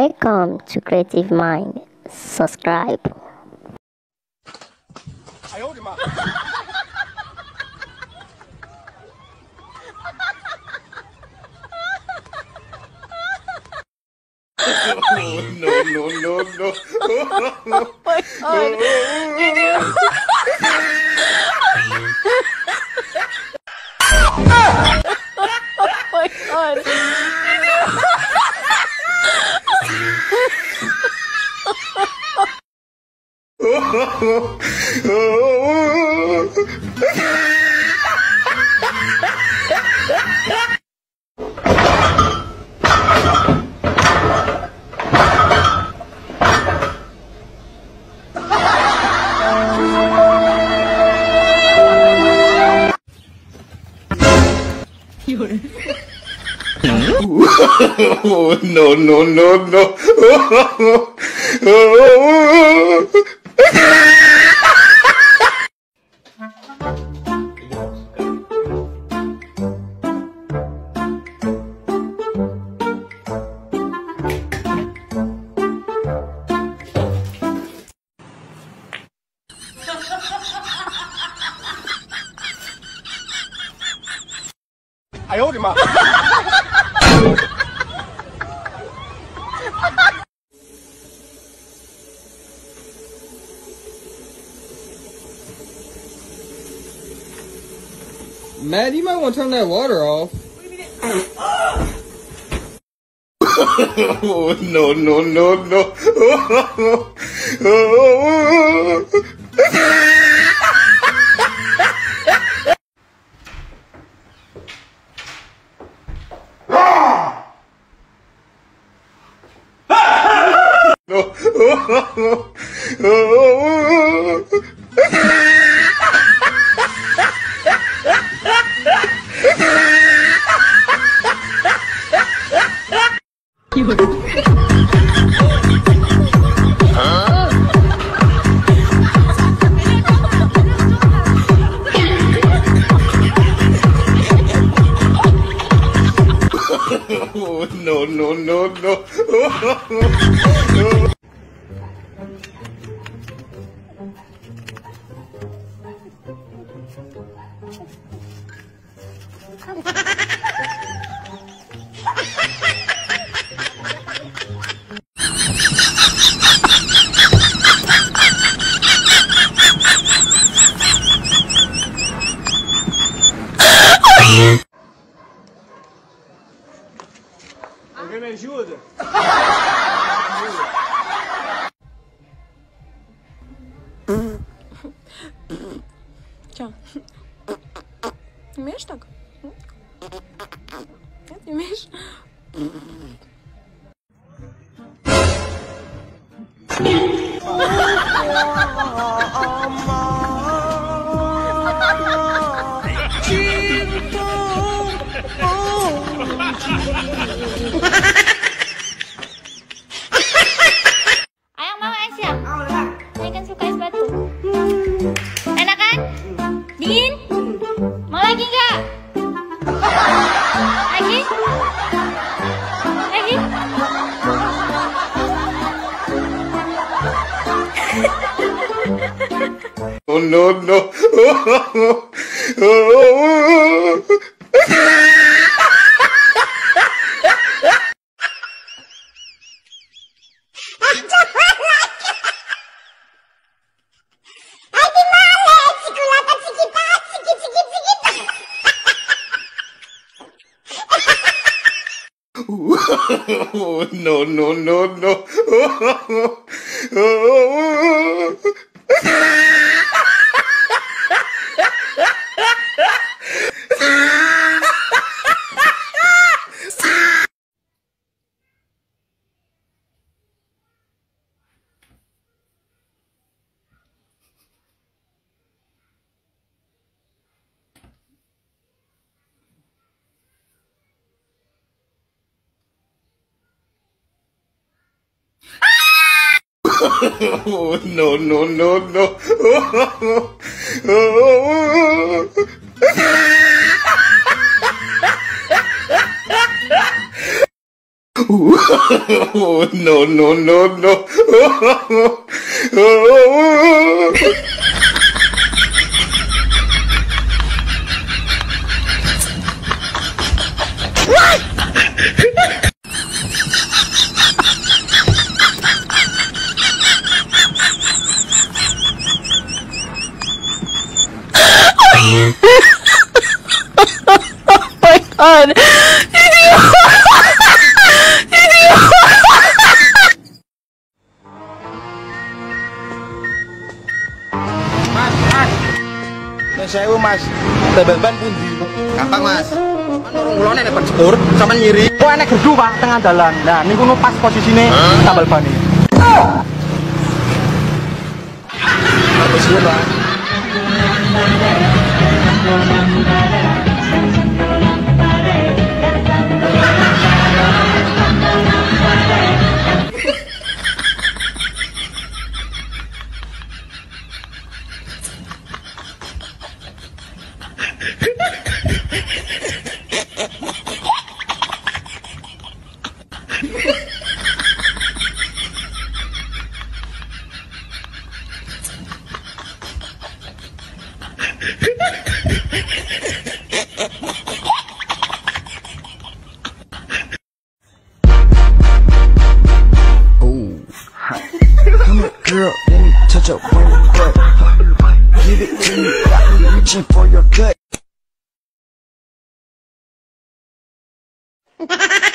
Welcome to Creative Mind. Subscribe. no, no, no, no, no. oh my god. 啊啊 Matt, you might want to turn that water off. Oh, no, no, no, no. 이거 no, no, no, no. Че? Умеешь так? Нет, не умеешь? Ayang Oh, no, no. Oh, no, no, no, no. Oh, no, no, no, no. oh, no, no, no, no. oh my god. mas, mas. Mas mas. Tebeban pundi? Gampang mas. Nurung kulon sama nyiri. Oh enak gerdu pak, tengah dalan. Nah, ini pas posisinya tambal ban ini. Girl, let me touch up on your butt. Give it to me, got me reaching for your gut.